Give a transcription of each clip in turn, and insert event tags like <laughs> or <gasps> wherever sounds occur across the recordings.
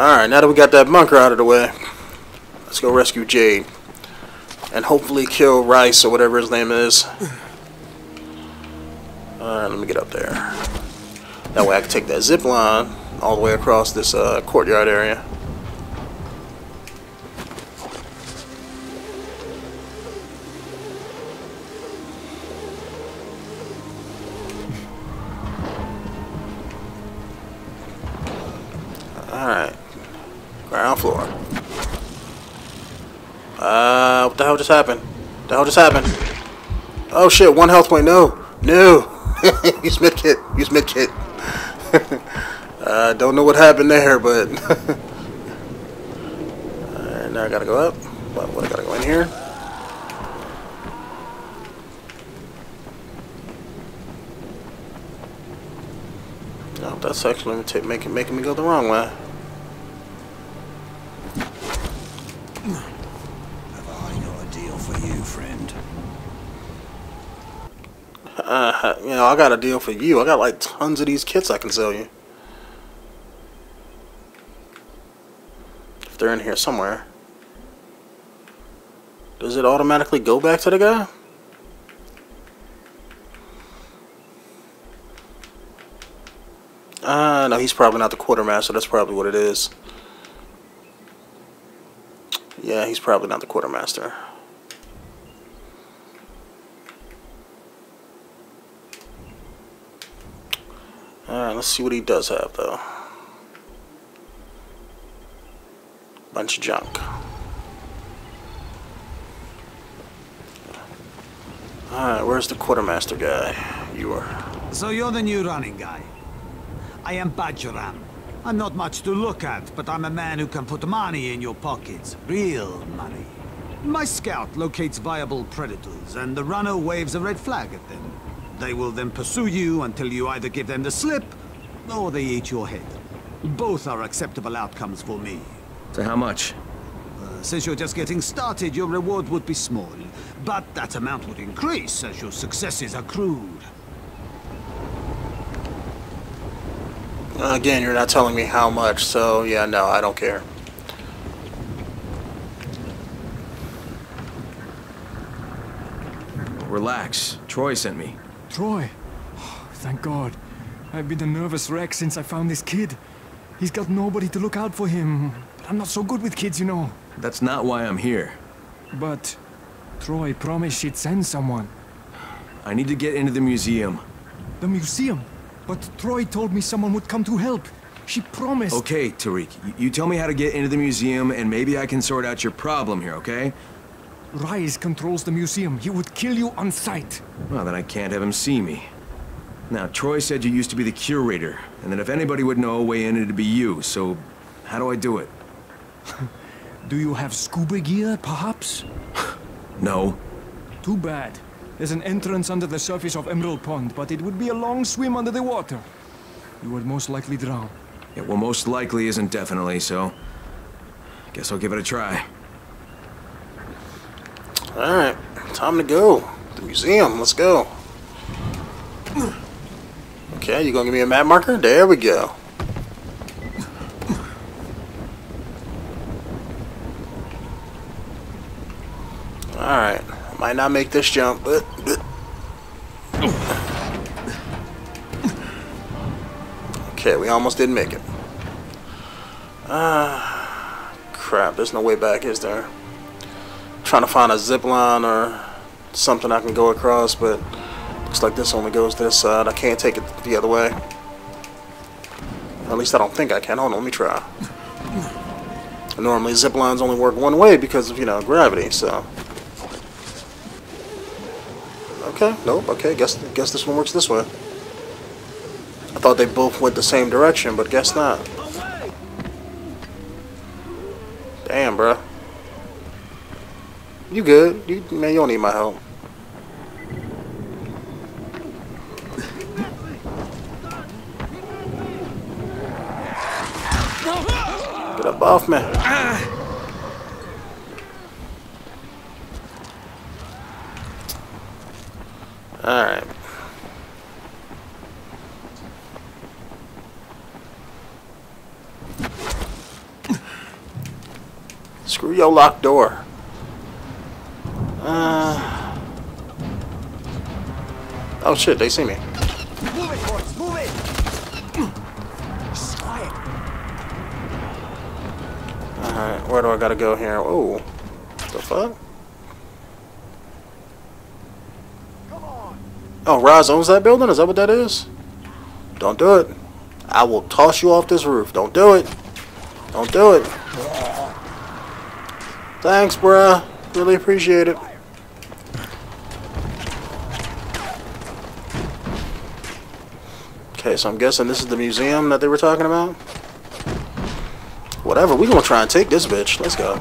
Alright, now that we got that bunker out of the way, let's go rescue Jade. And hopefully kill Rais or whatever his name is. Alright, let me get up there. That way I can take that zip line all the way across this uh, courtyard area. Ground floor. Uh, what the hell just happened? What the hell just happened? Oh shit, one health point, no! No! <laughs> Use mid kit, use mid kit. <laughs> uh, don't know what happened there, but... <laughs> Alright, now I gotta go up. What, what, I gotta go in here? No, that's actually making, making me go the wrong way. Uh, you know, I got a deal for you. I got like tons of these kits I can sell you. If they're in here somewhere. Does it automatically go back to the guy? Uh, no, he's probably not the quartermaster. That's probably what it is. Yeah, he's probably not the quartermaster. Alright, let's see what he does have, though. Bunch of junk. Alright, where's the quartermaster guy? You are. So you're the new running guy. I am Bajoran. I'm not much to look at, but I'm a man who can put money in your pockets. Real money. My scout locates viable predators, and the runner waves a red flag at them. They will then pursue you until you either give them the slip, or they eat your head. Both are acceptable outcomes for me. So how much? Uh, since you're just getting started, your reward would be small. But that amount would increase as your successes accrued. Again, you're not telling me how much, so yeah, no, I don't care. Relax. Troy sent me. Troy? Oh, <sighs> thank God. I've been a nervous wreck since I found this kid. He's got nobody to look out for him. But I'm not so good with kids, you know. That's not why I'm here. But Troy promised she'd send someone. I need to get into the museum. The museum? But Troy told me someone would come to help. She promised. Okay, Tariq. You tell me how to get into the museum, and maybe I can sort out your problem here, okay? Rais controls the museum. He would kill you on sight. Well, then I can't have him see me. Now, Troy said you used to be the curator, and that if anybody would know a way in, it'd be you, so how do I do it? <laughs> do you have scuba gear, perhaps? <laughs> no. Too bad. There's an entrance under the surface of Emerald Pond, but it would be a long swim under the water. You would most likely drown. Yeah, well, most likely isn't definitely, so... Guess I'll give it a try. Alright, time to go. The museum, let's go. Okay, you gonna give me a map marker? There we go. Alright, might not make this jump, but... Okay, we almost didn't make it. Ah, crap, there's no way back, is there? trying to find a zip line or something I can go across, but looks like this only goes this side. I can't take it the other way. At least I don't think I can. Hold on, let me try. <laughs> Normally zip lines only work one way because of, you know, gravity, so. Okay, nope, okay, guess guess this one works this way. I thought they both went the same direction, but guess not. Damn, bruh. You good. You man, you don't need my help. Get up off me. Alright. Screw your locked door. Uh, oh shit, they see me. Go here? Oh, the fuck? Oh, Raz owns that building? Is that what that is? Don't do it. I will toss you off this roof. Don't do it. Don't do it. Thanks, bruh. Really appreciate it. Okay, so I'm guessing this is the museum that they were talking about? Whatever, we gonna try and take this bitch. Let's go.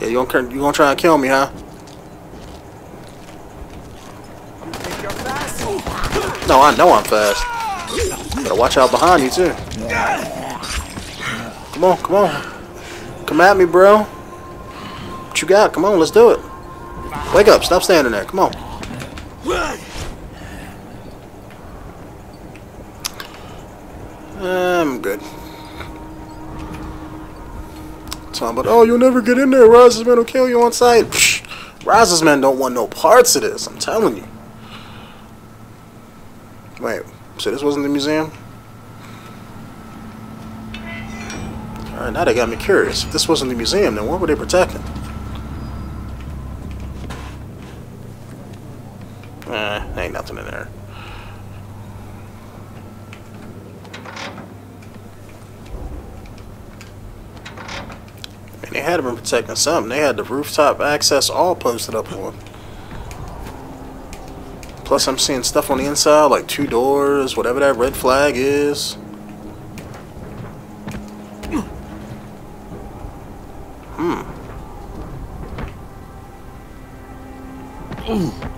Yeah, you gonna, you gonna try and kill me, huh? No, I know I'm fast. Better watch out behind you, too. Come on, come on. Come at me, bro. What you got? Come on, let's do it. Wake up. Stop standing there. Come on. I'm good. Talking about, oh, you'll never get in there. Raz's men will kill you on sight. Psh, men don't want no parts of this. I'm telling you. Wait, so this wasn't the museum? Alright, now they got me curious. If this wasn't the museum, then what were they protecting? Eh, ain't nothing in there. Man, they had been protecting something. They had the rooftop access all posted up on. Plus, I'm seeing stuff on the inside, like two doors, whatever that red flag is. Hmm.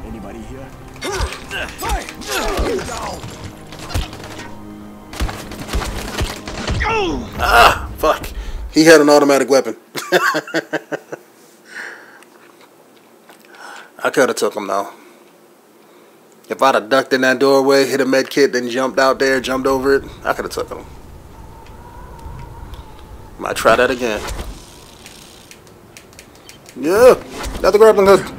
Anybody here? Ah, fuck. He had an automatic weapon. <laughs> I could have took him though. If I'd have ducked in that doorway, hit a med kit, then jumped out there, jumped over it, I could have took him. Might try that again. Yeah, another grappling hook.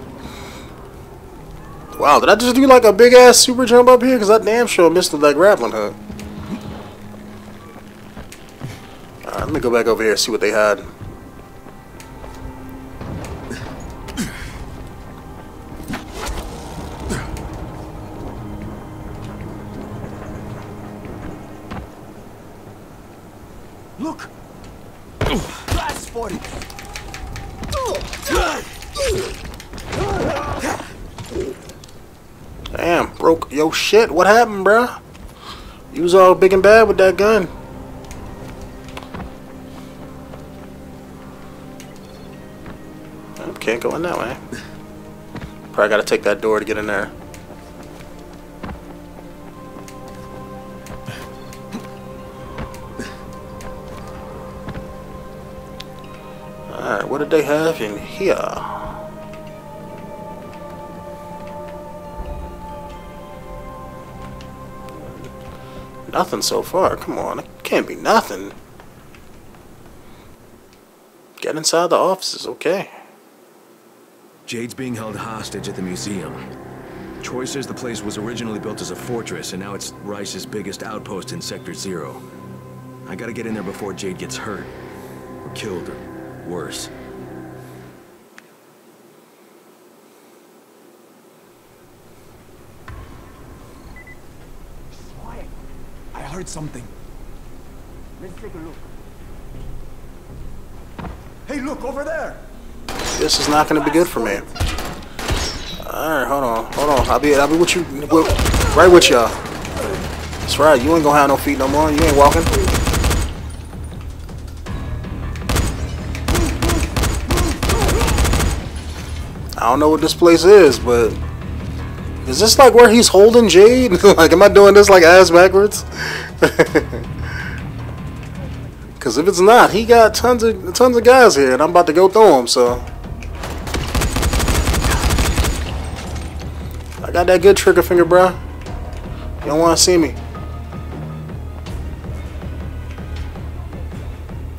Wow, did I just do like a big ass super jump up here? Because I damn sure missed that grappling hook. Alright, let me go back over here and see what they had. Shit. What happened, bruh? You was all big and bad with that gun. Nope, Can't go in that way. <laughs> Probably gotta take that door to get in there. <laughs> Alright, what did they have in here? Nothing so far. Come on, it can't be nothing. Get inside the offices, okay. Jade's being held hostage at the museum. Troy says the place was originally built as a fortress, and now it's Rais's biggest outpost in Sector Zero. I gotta get in there before Jade gets hurt. Or killed, or worse. I something. Let's take a look. Hey, look over there! This is not going to be good for me. Alright, hold on, hold on. I'll be, I'll be with you, with, right with y'all. That's right, you ain't gonna have no feet no more. You ain't walking. I don't know what this place is, but is this like where he's holding Jade? <laughs> like, am I doing this like ass backwards? <laughs> Because if it's not, he got tons of tons of guys here, and I'm about to go through them. So I got that good trigger finger, bruh. You don't want to see me.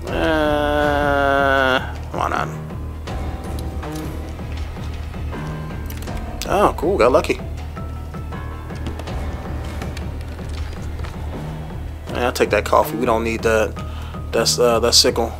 Uh, why not? Oh, cool. Got lucky. Yeah, I'll take that coffee. We don't need that. That's uh, that sickle.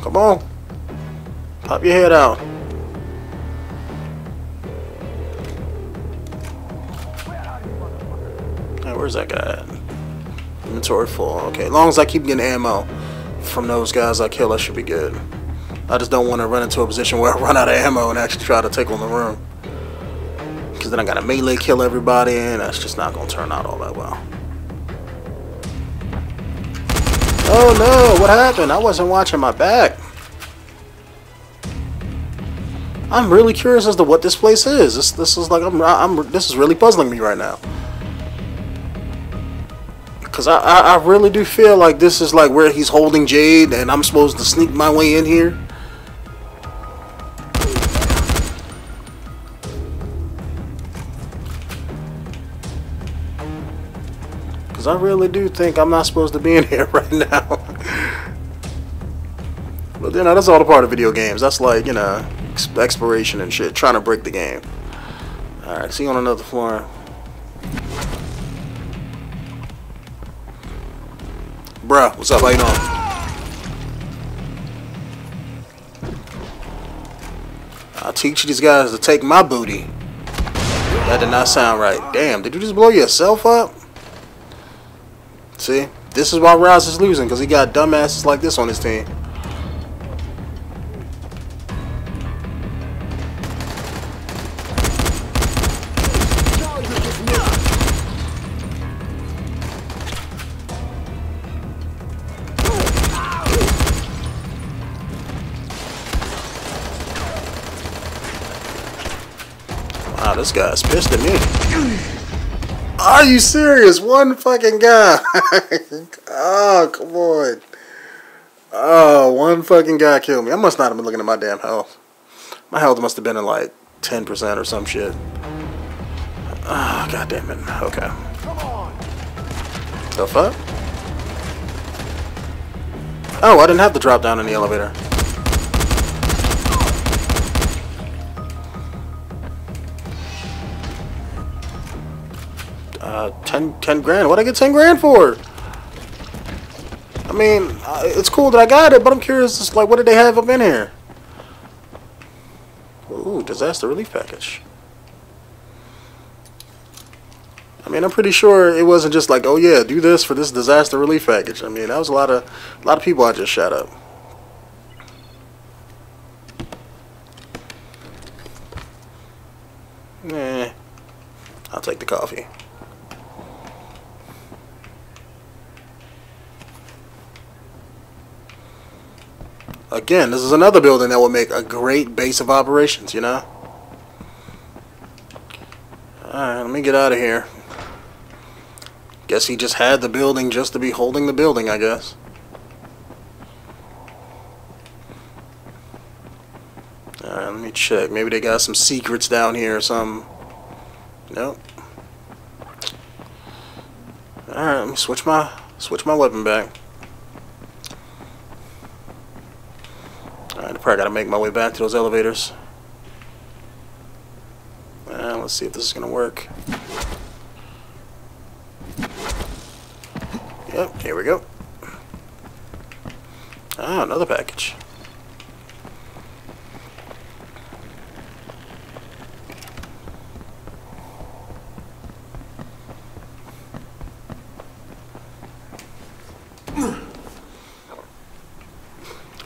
Come on. Pop your head out. Guy at? Inventory full. Okay, as long as I keep getting ammo from those guys I kill, I should be good. I just don't want to run into a position where I run out of ammo and actually try to take on the room. Because then I gotta melee kill everybody, and that's just not gonna turn out all that well. Oh no, what happened? I wasn't watching my back. I'm really curious as to what this place is. This this is like I'm I'm this is really puzzling me right now. Cause I, I, I really do feel like this is like where he's holding Jade and I'm supposed to sneak my way in here. Cause I really do think I'm not supposed to be in <laughs> here right now. but you know that's all a part of video games. That's like you know exploration and shit, trying to break the game. All right, see you on another floor. Bruh, what's up? How you doing? I'll teach these guys to take my booty. That did not sound right. Damn, did you just blow yourself up? See? This is why Raz is losing, because he got dumbasses like this on his team. Guy's pissed at me. Are you serious? One fucking guy. <laughs> oh, come on. Oh, one fucking guy killed me. I must not have been looking at my damn health. My health must have been in like 10% or some shit. Ah, oh, god damn it. Okay. The fuck? Oh, I didn't have to drop down in the elevator. Uh, 10, 10 grand. What'd I get 10 grand for? I mean, uh, it's cool that I got it, but I'm curious, just like, what did they have up in here? Ooh, disaster relief package. I mean, I'm pretty sure it wasn't just like, oh yeah, do this for this disaster relief package. I mean, that was a lot of, a lot of people I just shut up. Nah, I'll take the coffee. Again, this is another building that will make a great base of operations, you know? Alright, let me get out of here. Guess he just had the building just to be holding the building, I guess. Alright, let me check. Maybe they got some secrets down here or something. Nope. Alright, let me switch my switch my weapon back. Probably gotta make my way back to those elevators. Uh, let's see if this is gonna work. Yep, here we go. Ah, another package.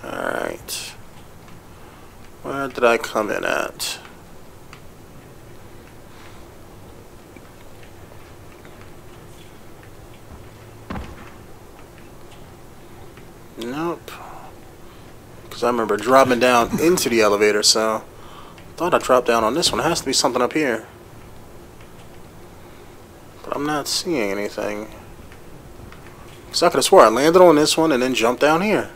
Alright. Where did I come in at? Nope. Because I remember dropping down into the elevator, so thought I dropped down on this one. It has to be something up here. But I'm not seeing anything. Because I could have swore I landed on this one and then jumped down here.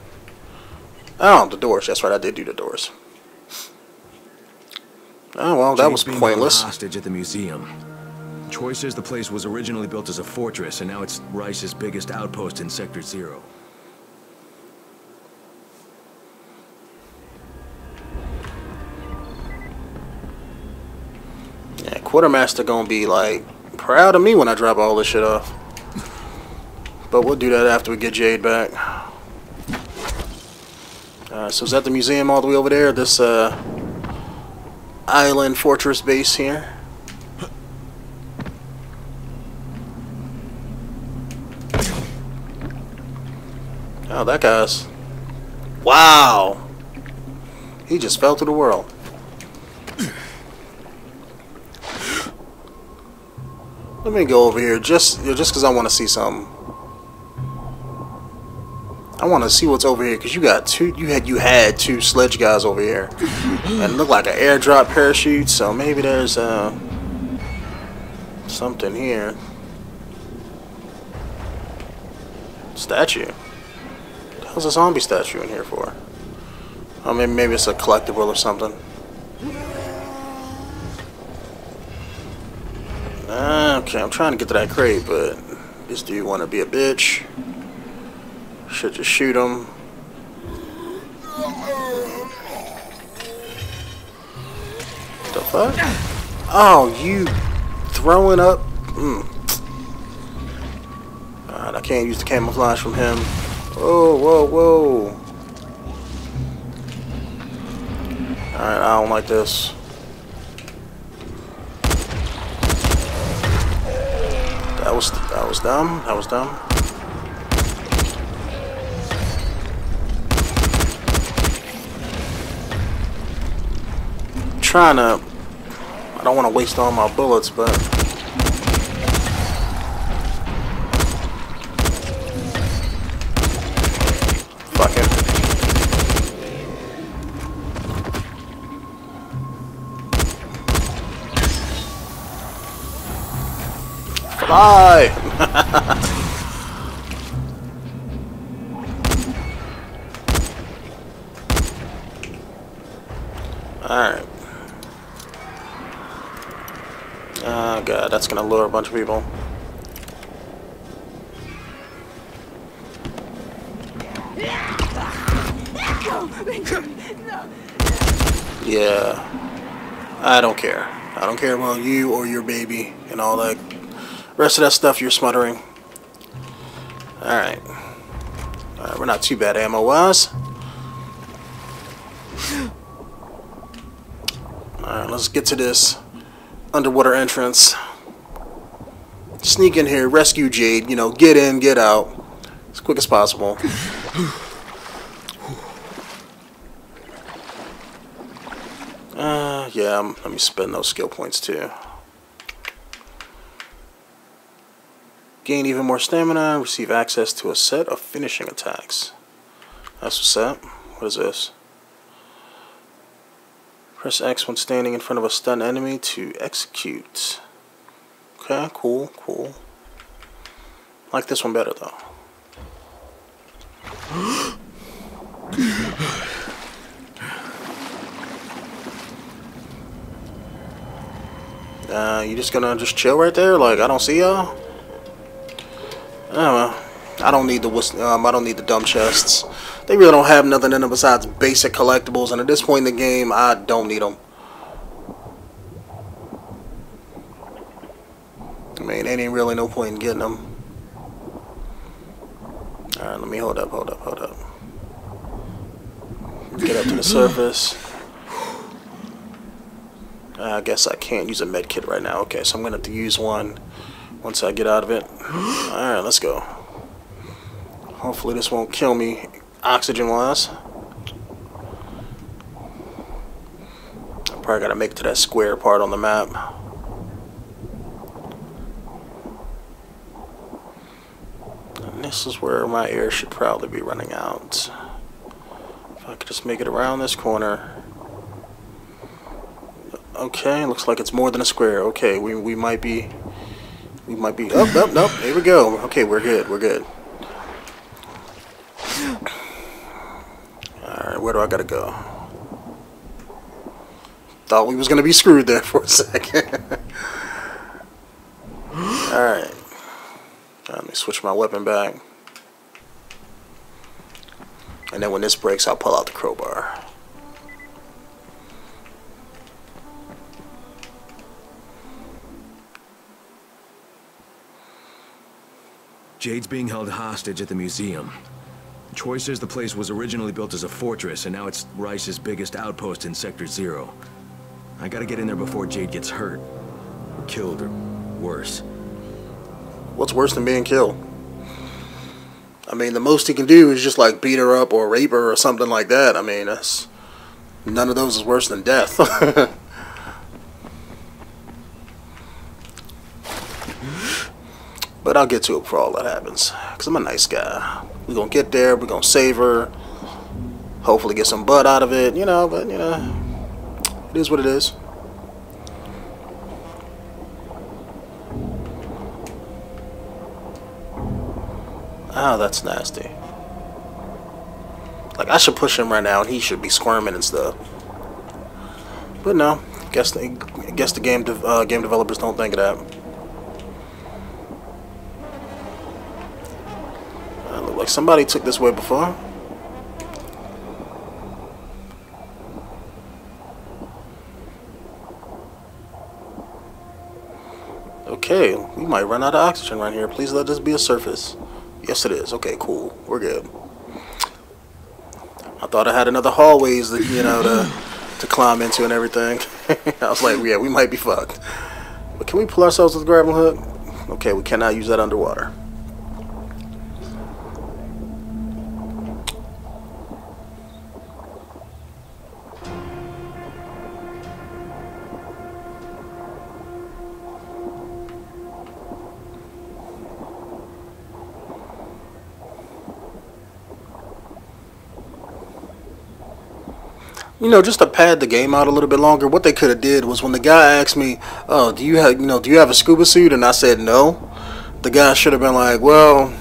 Oh, the doors. That's right, I did do the doors. Oh, well, that Jade's was pointless. hostage at the museum. Troy says the place was originally built as a fortress, and now it's Rais's biggest outpost in Sector Zero. Yeah, Quartermaster gonna be like proud of me when I drop all this shit off. <laughs> But we'll do that after we get Jade back. Alright, so is that the museum all the way over there? This uh island fortress base here? Oh, that guy's. Wow! He just fell to the world. Let me go over here just just because I want to see something. I want to see what's over here because you got two. You had you had two sledge guys over here, <laughs> and it looked like an airdrop parachute. So maybe there's uh something here. Statue. How's a zombie statue in here for? Oh, maybe maybe it's a collectible or something. Okay, I'm trying to get to that crate, but this dude want to be a bitch. Should just shoot him. What the fuck? Oh, you throwing up? Mm. Alright, I can't use the camouflage from him. Whoa, whoa, whoa. Alright, I don't like this. That was that was dumb. That was dumb. Trying to. I don't want to waste all my bullets, but. Fuck it. <laughs> Alright. That's gonna lure a bunch of people. Yeah. I don't care. I don't care about you or your baby and all that rest of that stuff you're smuttering. Alright. Alright, we're not too bad ammo wise. Alright, let's get to this underwater entrance. Sneak in here, rescue Jade, you know, get in, get out. As quick as possible. <sighs> Uh, yeah, um, let me spend those skill points too. Gain even more stamina, receive access to a set of finishing attacks. That's what's up. What is this? Press X when standing in front of a stunned enemy to execute. Okay, cool, cool. like this one better though. <gasps> Uh, you just gonna just chill right there? Like I don't see y'all? I don't need the um, I don't need the dumb chests. They really don't have nothing in them besides basic collectibles, and at this point in the game, I don't need them. Mean, ain't really no point in getting them. Alright, let me hold up, hold up, hold up. Get up to the surface. I guess I can't use a med kit right now. Okay, so I'm going to have to use one once I get out of it. Alright, let's go. Hopefully this won't kill me oxygen-wise. I probably got to make it to that square part on the map. This is where my air should probably be running out. If I could just make it around this corner. Okay, looks like it's more than a square. Okay, we, we might be... We might be... Oh, nope, nope, here we go. Okay, we're good, we're good. Alright, where do I gotta go? Thought we was gonna be screwed there for a second. <laughs> Alright. Let me switch my weapon back. And then when this breaks, I'll pull out the crowbar. Jade's being held hostage at the museum. Troy says the place was originally built as a fortress, and now it's Rais's biggest outpost in Sector Zero. I gotta get in there before Jade gets hurt. Or killed, or worse. What's worse than being killed? I mean, the most he can do is just like beat her up or rape her or something like that. I mean, that's none of those is worse than death. <laughs> but I'll get to it before all that happens, cause I'm a nice guy. We're gonna get there. We're gonna save her. Hopefully, get some butt out of it. You know, but you know, it is what it is. Oh, that's nasty. Like, I should push him right now, and he should be squirming and stuff. But no, guess the guess the game de uh, game developers don't think of that. Uh, look like somebody took this way before. Okay, we might run out of oxygen right here. Please let this be a surface. Yes, it is. Okay, cool. We're good. I thought I had another hallways that you know to <laughs> to climb into and everything. <laughs> I was like, yeah, we might be fucked. But can we pull ourselves with the grappling hook? Okay, we cannot use that underwater. You know, just to pad the game out a little bit longer, what they could have did was when the guy asked me, "Oh, do you have, you know, do you have a scuba suit?" and I said no, the guy should have been like, "Well,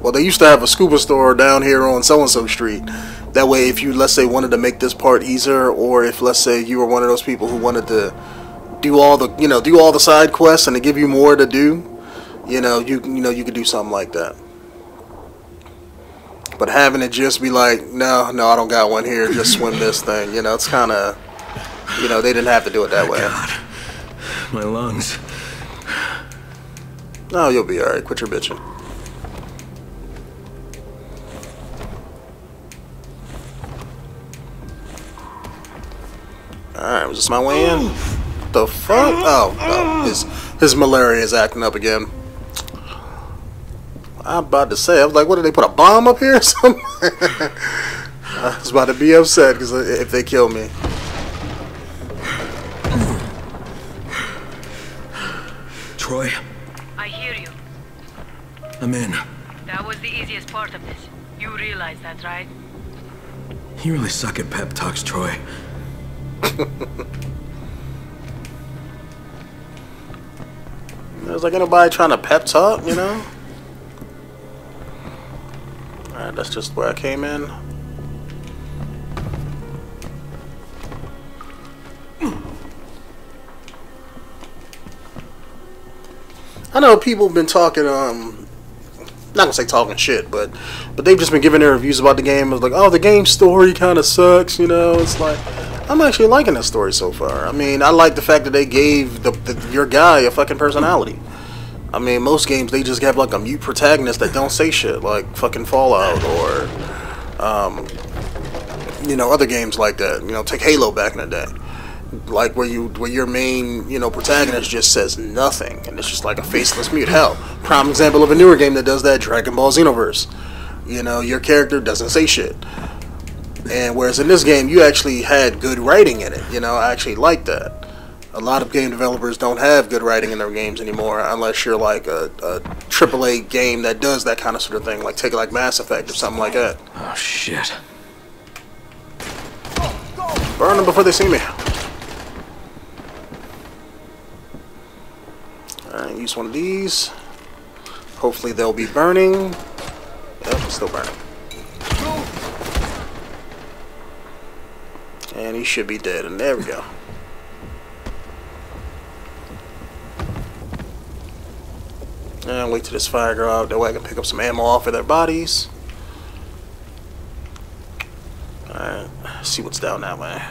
well, they used to have a scuba store down here on so and so street. That way, if you let's say wanted to make this part easier, or if let's say you were one of those people who wanted to do all the, you know, do all the side quests and to give you more to do, you know, you you know, you could do something like that." But having it just be like, no, no, I don't got one here. Just swim this <laughs> thing. You know, it's kind of, you know, they didn't have to do it that way. God. My lungs. No, you'll be alright. Quit your bitching. Alright, was this my way in? The fuck? Oh, oh, his, his malaria is acting up again. I'm about to say, I was like, what did they put a bomb up here or <laughs> something? I was about to be upset because if they kill me. Troy, I hear you. I'm in. That was the easiest part of this. You realize that, right? You really suck at pep talks, Troy. <laughs> There's like anybody trying to pep talk, you know? That's just where I came in. I know people have been talking, um, not gonna say talking shit, but but they've just been giving their reviews about the game. It's like, oh, the game story kind of sucks, you know. It's like, I'm actually liking the story so far. I mean, I like the fact that they gave the, the your guy a fucking personality. I mean, most games they just have like a mute protagonist that don't say shit, like fucking Fallout or, um, you know, other games like that. You know, take Halo back in the day, like where you where your main you know protagonist just says nothing and it's just like a faceless mute. Hell, prime example of a newer game that does that: Dragon Ball Xenoverse. You know, your character doesn't say shit. And whereas in this game, you actually had good writing in it. You know, I actually like that a lot of game developers don't have good writing in their games anymore, unless you're like a, a AAA game that does that kind of sort of thing, like take it like Mass Effect or something like that. Oh shit! Burn them before they see me. Alright, use one of these. Hopefully they'll be burning. Yep, still burning. And he should be dead, and there we go. And wait till this fire go out, that way I can pick up some ammo off of their bodies. Alright, see what's down that way.